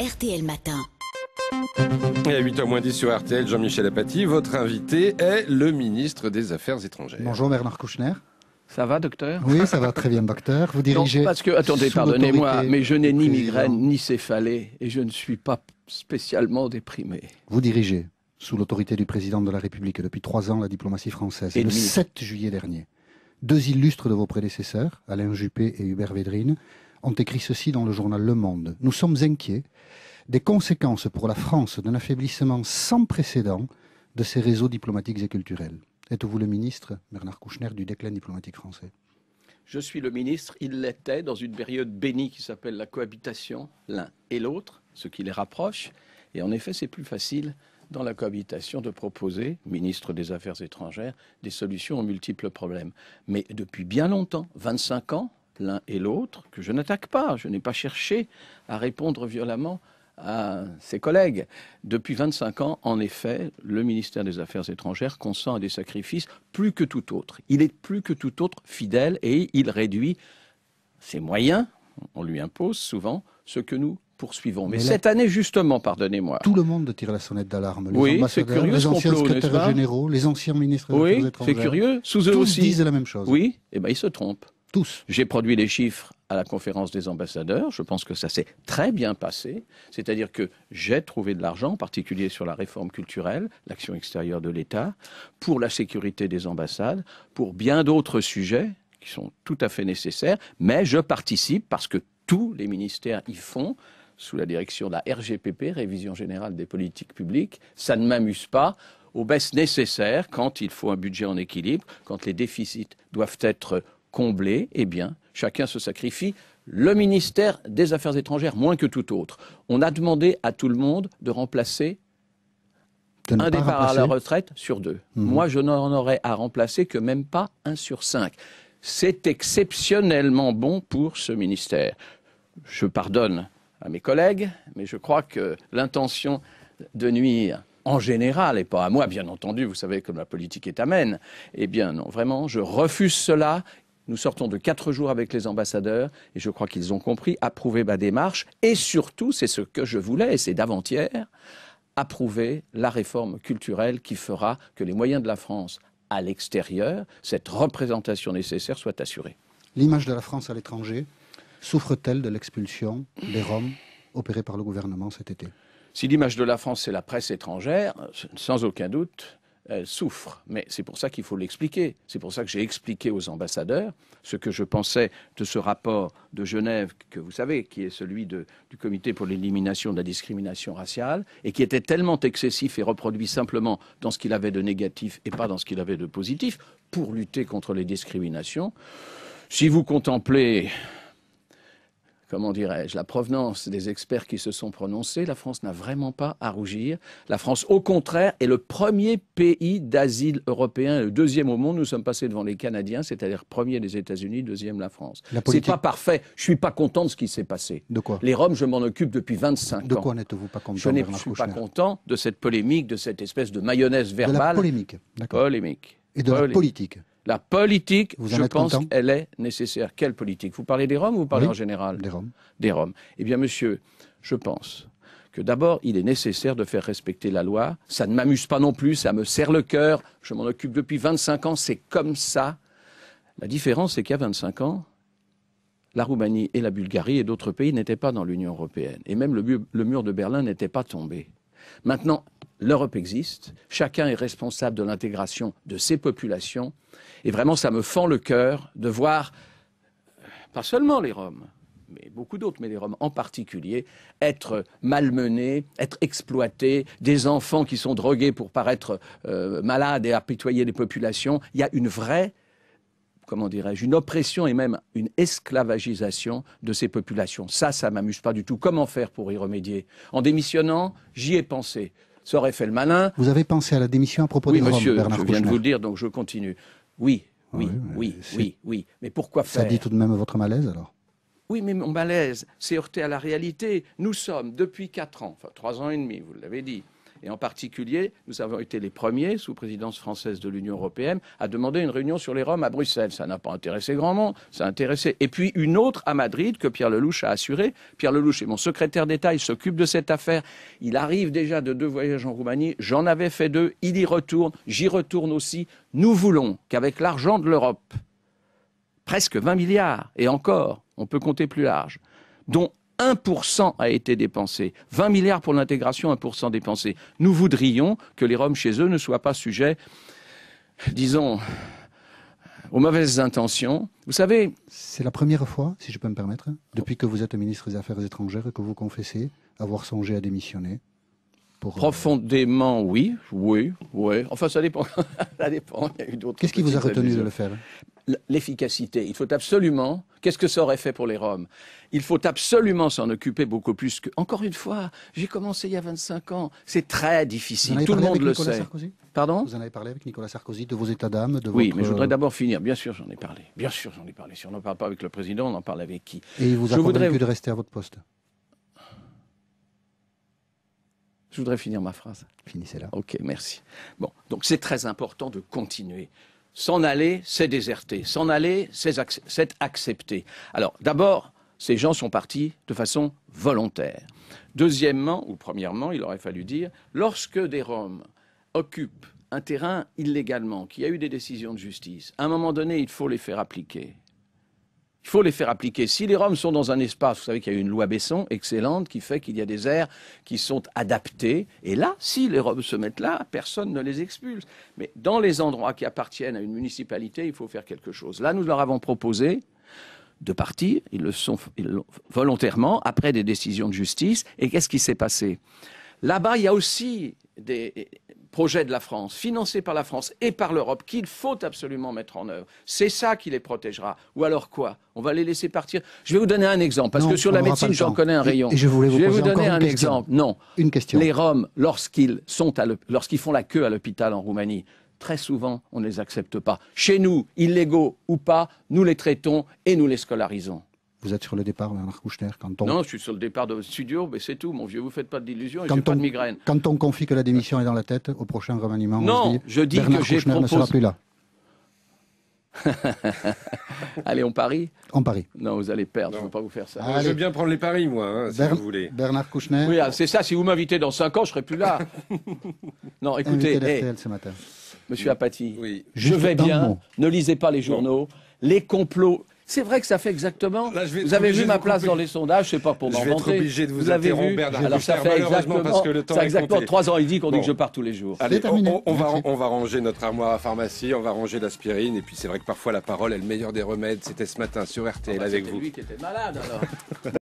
RTL Matin. Et à 8h moins 10 sur RTL, Jean-Michel Apathy, votre invité est le ministre des Affaires étrangères. Bonjour Bernard Kouchner. Ça va, docteur? Oui, ça va très bien, docteur. Vous dirigez. Non, parce que, attendez, sous pardonnez-moi, l'autorité mais je n'ai du ni migraine ni céphalée et je ne suis pas spécialement déprimé. Vous dirigez, sous l'autorité du président de la République depuis trois ans, la diplomatie française. Et le demi. 7 juillet dernier, deux illustres de vos prédécesseurs, Alain Juppé et Hubert Védrine, ont écrit ceci dans le journal Le Monde. Nous sommes inquiets des conséquences pour la France d'un affaiblissement sans précédent de ses réseaux diplomatiques et culturels. Êtes-vous le ministre, Bernard Kouchner, du déclin diplomatique français? Je suis le ministre, il l'était dans une période bénie qui s'appelle la cohabitation, l'un et l'autre, ce qui les rapproche. Et en effet, c'est plus facile dans la cohabitation de proposer, ministre des Affaires étrangères, des solutions aux multiples problèmes. Mais depuis bien longtemps, 25 ans, l'un et l'autre, que je n'attaque pas, je n'ai pas cherché à répondre violemment à ses collègues. Depuis 25 ans, en effet, le ministère des Affaires étrangères consent à des sacrifices plus que tout autre. Il est plus que tout autre fidèle et il réduit ses moyens, on lui impose souvent, ce que nous poursuivons. Mais, Mais là- cette année, justement, pardonnez-moi. Tout le monde tire la sonnette d'alarme. Les Oui, c'est curieux, les anciens complot, secrétaires généraux, les anciens ministres des Oui, Affaires c'est étrangères. curieux. Sous eux Tous aussi. disent la même chose. Oui, eh ben, ils se trompent. J'ai produit les chiffres à la conférence des ambassadeurs. Je pense que ça s'est très bien passé. C'est-à-dire que j'ai trouvé de l'argent, en particulier sur la réforme culturelle, l'action extérieure de l'État, pour la sécurité des ambassades, pour bien d'autres sujets qui sont tout à fait nécessaires. Mais je participe parce que tous les ministères y font sous la direction de la RGPP, Révision générale des politiques publiques. Ça ne m'amuse pas aux baisses nécessaires quand il faut un budget en équilibre, quand les déficits doivent être comblés. Eh bien, chacun se sacrifie. Le ministère des Affaires étrangères, moins que tout autre. On a demandé à tout le monde de remplacer De un départ à la retraite sur deux. Mhm. Moi, je n'en aurais à remplacer que même pas un sur cinq. C'est exceptionnellement bon pour ce ministère. Je pardonne à mes collègues, mais je crois que l'intention de nuire en général, et pas à moi, bien entendu, vous savez comme la politique est amène, eh bien non, vraiment, je refuse cela. Nous sortons de quatre jours avec les ambassadeurs et je crois qu'ils ont compris, approuvé ma démarche et surtout, c'est ce que je voulais, et c'est d'avant-hier, approuver la réforme culturelle qui fera que les moyens de la France à l'extérieur, cette représentation nécessaire, soient assurés. L'image de la France à l'étranger souffre-t-elle de l'expulsion des Roms opérée par le gouvernement cet été? Si l'image de la France, c'est la presse étrangère, sans aucun doute, elle souffre. Mais c'est pour ça qu'il faut l'expliquer. C'est pour ça que j'ai expliqué aux ambassadeurs ce que je pensais de ce rapport de Genève, que vous savez, qui est celui du Comité pour l'élimination de la discrimination raciale, et qui était tellement excessif et reproduit simplement dans ce qu'il avait de négatif et pas dans ce qu'il avait de positif, pour lutter contre les discriminations. Si vous contemplez comment dirais-je, la provenance des experts qui se sont prononcés, la France n'a vraiment pas à rougir. La France, au contraire, est le premier pays d'asile européen, le deuxième au monde. Nous sommes passés devant les Canadiens, c'est-à-dire premier les États-Unis, deuxième la France. La C'est politique- pas parfait. Je suis pas content de ce qui s'est passé. De quoi? Les Roms, je m'en occupe depuis 25 De ans. quoi n'êtes-vous pas content, je ne suis pas content de cette polémique, de cette espèce de mayonnaise De la verbale. polémique. Polémique. Et de la politique. La politique, Vous je pense qu'elle est nécessaire. Quelle politique? Vous parlez des Roms ou vous parlez Oui, en général? Des Roms. des Roms. Eh bien, monsieur, je pense que d'abord, il est nécessaire de faire respecter la loi. Ça ne m'amuse pas non plus, ça me serre le cœur. Je m'en occupe depuis 25 ans, c'est comme ça. La différence, c'est qu'il y a 25 ans, la Roumanie et la Bulgarie et d'autres pays n'étaient pas dans l'Union européenne. Et même le mur de Berlin n'était pas tombé. Maintenant, l'Europe existe. Chacun est responsable de l'intégration de ses populations. Et vraiment, ça me fend le cœur de voir, pas seulement les Roms, mais beaucoup d'autres, mais les Roms en particulier, être malmenés, être exploités, des enfants qui sont drogués pour paraître euh, malades et apitoyer les populations. Il y a une vraie comment dirais-je, une oppression et même une esclavagisation de ces populations. Ça, ça m'amuse pas du tout. Comment faire pour y remédier? En démissionnant, j'y ai pensé. Ça aurait fait le malin. Vous avez pensé à la démission à propos Oui, des Roms, monsieur, Bernard je viens de vous le dire, donc je continue. Oui, oui, Oui, mais oui, c'est- oui, oui. Mais pourquoi Ça faire? dit tout de même votre malaise alors? Oui, mais mon malaise s'est heurté à la réalité. Nous sommes, depuis quatre ans, enfin trois ans et demi, vous l'avez dit, Et en particulier, nous avons été les premiers, sous présidence française de l'Union européenne, à demander une réunion sur les Roms à Bruxelles. Ça n'a pas intéressé grand monde, ça a intéressé. Et puis une autre à Madrid que Pierre Lelouch a assuré. Pierre Lelouch est mon secrétaire d'État, il s'occupe de cette affaire. Il arrive déjà de deux voyages en Roumanie. J'en avais fait deux, il y retourne, j'y retourne aussi. Nous voulons qu'avec l'argent de l'Europe, presque 20 milliards, et encore, on peut compter plus large, dont 1% a été dépensé. 20 milliards pour l'intégration, 1% dépensé. Nous voudrions que les Roms chez eux ne soient pas sujets, disons, aux mauvaises intentions. Vous savez. C'est la première fois, si je peux me permettre, depuis que vous êtes ministre des Affaires étrangères, que vous confessez avoir songé à démissionner. Pour... Euh, Profondément, oui, oui, oui. Enfin, ça dépend. ça dépend. Il y a eu d'autres. Qu'est-ce qui vous a retenu de le faire? L'efficacité. Il faut absolument. Qu'est-ce que ça aurait fait pour les Roms? Il faut absolument s'en occuper beaucoup plus que. Encore une fois, j'ai commencé il y a 25 ans. C'est très difficile. Tout le monde le Nicolas sait. Sarkozy? Pardon? Vous en avez parlé avec Nicolas Sarkozy de vos états d'âme de Oui, votre... mais je voudrais d'abord finir. Bien sûr, j'en ai parlé. Bien sûr, j'en ai parlé. Si on n'en parle pas avec le président, on en parle avec qui? Et il vous a je convaincu voudrais... de rester à votre poste? Je voudrais finir ma phrase. Finissez là. Ok, merci. Bon, donc c'est très important de continuer. S'en aller, c'est déserter. S'en aller, c'est ac accepter. Alors, d'abord, ces gens sont partis de façon volontaire. Deuxièmement, ou premièrement, il aurait fallu dire, lorsque des Roms occupent un terrain illégalement, qui a eu des décisions de justice, à un moment donné, il faut les faire appliquer. Il faut les faire appliquer. Si les Roms sont dans un espace, vous savez qu'il y a une loi Besson excellente qui fait qu'il y a des aires qui sont adaptées. Et là, si les Roms se mettent là, personne ne les expulse. Mais dans les endroits qui appartiennent à une municipalité, il faut faire quelque chose. Là, nous leur avons proposé de partir. Ils le sont volontairement après des décisions de justice. Et qu'est-ce qui s'est passé? Là-bas, il y a aussi des, projet de la France, financé par la France et par l'Europe, qu'il faut absolument mettre en œuvre. C'est ça qui les protégera. Ou alors quoi? On va les laisser partir. Je vais vous donner un exemple, parce Non, que sur la médecine, j'en connais un rayon. et je voulais vous vais vous donner un question. exemple. Non. Une question. Les Roms, lorsqu'ils lorsqu'ils font la queue à l'hôpital en Roumanie, très souvent, on ne les accepte pas. Chez nous, illégaux ou pas, nous les traitons et nous les scolarisons. Vous êtes sur le départ, Bernard Kouchner, quand on, Non, je suis sur le départ de votre studio, mais c'est tout, mon vieux. Vous faites pas d'illusions et Quand j'ai pas on- de migraine. quand on confie que la démission est dans la tête, au prochain remaniement, on Non, se dit, je dis Bernard que j'ai Kouchner ne sera plus là. Allez, on parie? En Paris. Non, vous allez perdre, Non. je ne veux pas vous faire ça. Ah, Je veux Allez. bien prendre les paris, moi, hein, si vous voulez. Bernard Kouchner, Oui, ah, c'est ça, si vous m'invitez dans 5 ans, je serai plus là. non, écoutez, hey, ce matin. monsieur Apathy, Oui. je vais bien, ne lisez pas les journaux, les complots. C'est vrai que ça fait exactement. Là, je vais être vous avez vu ma vous place dans les sondages, c'est pas pour Je vais être obligé de vous l'avez interrompre, vu Bernard Alors ça fait exactement, parce que le temps ça est exactement. 3 ans et demi qu'on dit que je pars tous les jours. Allez, on, terminé. on- on va, on va ranger notre armoire à pharmacie, on va ranger l'aspirine, et puis c'est vrai que parfois la parole est le meilleur des remèdes. C'était ce matin sur RTL Ah bah, avec vous. lui qui était malade alors.